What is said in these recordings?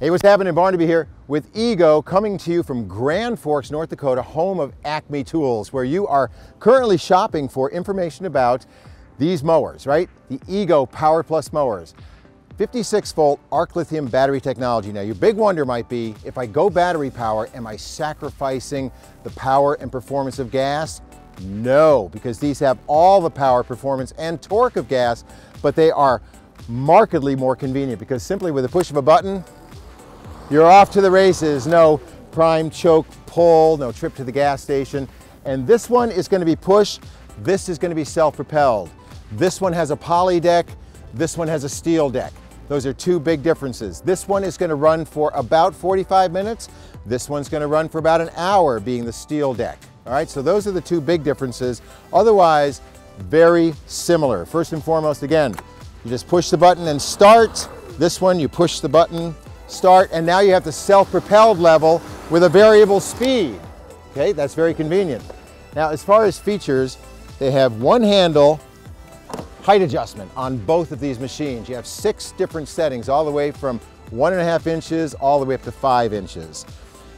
Hey, what's happening? Barnaby here with Ego coming to you from Grand Forks, North Dakota, home of Acme Tools, where you are currently shopping for information about these mowers, right? The Ego Power Plus mowers. 56 volt arc lithium battery technology. Now your big wonder might be, if I go battery power, am I sacrificing the power and performance of gas? No, because these have all the power, performance, and torque of gas, but they are markedly more convenient because simply with a push of a button, you're off to the races. No prime choke pull, no trip to the gas station. And this one is gonna be push. This is gonna be self-propelled. This one has a poly deck. This one has a steel deck. Those are two big differences. This one is gonna run for about 45 minutes. This one's gonna run for about an hour being the steel deck. All right, so those are the two big differences. Otherwise, very similar. First and foremost, again, you just push the button and start. This one, you push the button, start, and now you have the self-propelled level with a variable speed. Okay, that's very convenient. Now, as far as features, they have one handle height adjustment on both of these machines. You have six different settings, all the way from one and a half inches all the way up to five inches.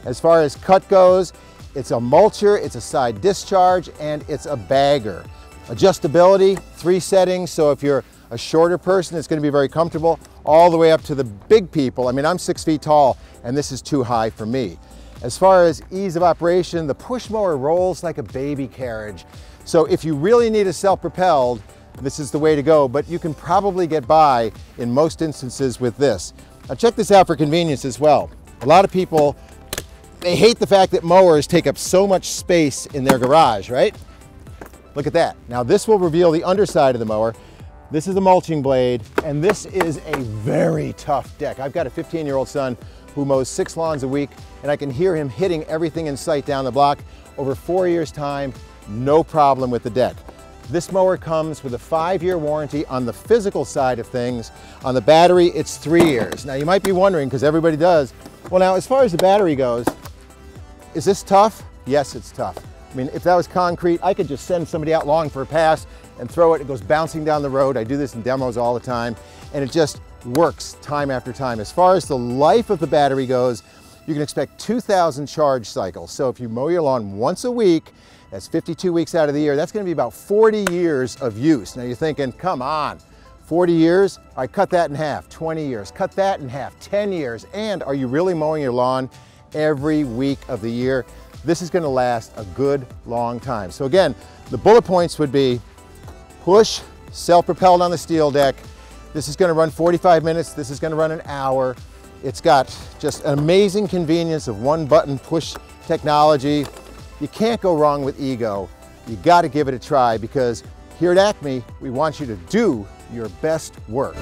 As far as cut goes, it's a mulcher, it's a side discharge, and it's a bagger. Adjustability, three settings, so if you're a shorter person, it's gonna be very comfortable, all the way up to the big people. I mean, I'm six feet tall, and this is too high for me. As far as ease of operation, the push mower rolls like a baby carriage. So if you really need a self-propelled, this is the way to go, but you can probably get by in most instances with this. Now check this out for convenience as well. A lot of people, they hate the fact that mowers take up so much space in their garage, right? Look at that. Now this will reveal the underside of the mower. This is a mulching blade, and this is a very tough deck. I've got a 15 year old son who mows six lawns a week, and I can hear him hitting everything in sight down the block. Over four years time, no problem with the deck. This mower comes with a five-year warranty on the physical side of things. On the battery, it's three years. Now you might be wondering, because everybody does, well now as far as the battery goes, is this tough? Yes, it's tough. I mean, if that was concrete, I could just send somebody out long for a pass and throw it. It goes bouncing down the road. I do this in demos all the time, and it just works time after time. As far as the life of the battery goes, you can expect 2,000 charge cycles. So if you mow your lawn once a week, that's 52 weeks out of the year, that's gonna be about 40 years of use. Now you're thinking, come on, 40 years? I right, cut that in half, 20 years, cut that in half, 10 years. And are you really mowing your lawn every week of the year? This is gonna last a good long time. So again, the bullet points would be push, self-propelled on the steel deck. This is gonna run 45 minutes. This is gonna run an hour. It's got just an amazing convenience of one button push technology. You can't go wrong with Ego. You gotta give it a try because here at Acme, we want you to do your best work.